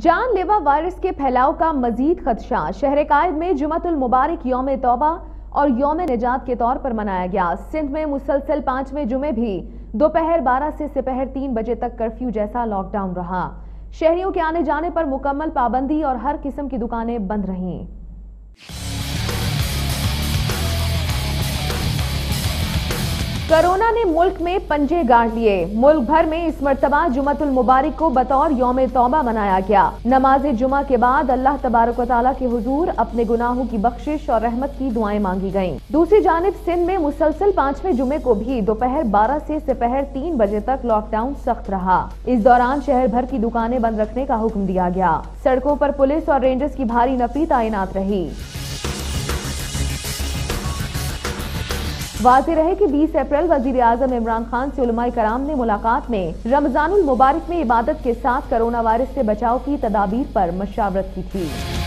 जानलेवा वायरस के फैलाव का मजीद खदशा। शहर कायद में जुमतुल मुबारक योम तोबा और योम निजात के तौर पर मनाया गया। सिंध में मुसलसल पाँचवें जुमे भी दोपहर 12 से दोपहर तीन बजे तक कर्फ्यू जैसा लॉकडाउन रहा। शहरियों के आने जाने पर मुकम्मल पाबंदी और हर किस्म की दुकानें बंद रहीं। कोरोना ने मुल्क में पंजे गाड़ लिए। मुल्क भर में इस मरतबा जुमतुल मुबारक को बतौर योम तौबा मनाया गया। नमाज़ जुमा के बाद अल्लाह तबारक ताला के हुजूर अपने गुनाहों की बख्शिश और रहमत की दुआएँ मांगी गयीं। दूसरी जानब, सिंध में मुसलसल पाँचवें जुमे को भी दोपहर 12 से दोपहर तीन बजे तक लॉकडाउन सख्त रहा। इस दौरान शहर भर की दुकानें बंद रखने का हुक्म दिया गया। सड़कों आरोप पुलिस और रेंजर्स की भारी नफी तैनात रही। वाजे रहे कि 20 अप्रैल वज़ीर आज़म इमरान खान से उलमाई कराम ने मुलाकात में रमजानुल मुबारक में इबादत के साथ कोरोना वायरस से बचाव की तदाबीर पर मशावरत की थी।